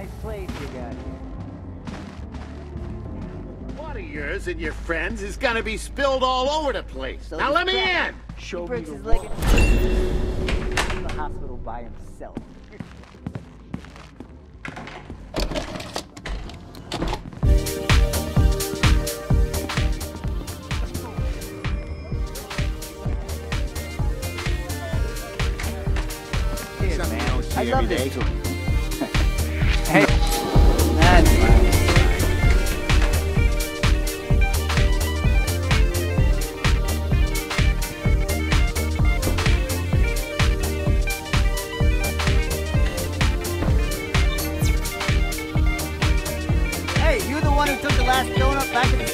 nice place you got here. One of yours and your friends is gonna be spilled all over the place. So now let me in! Show me the, leg in the hospital by himself. I love this. gonna took the last donut back the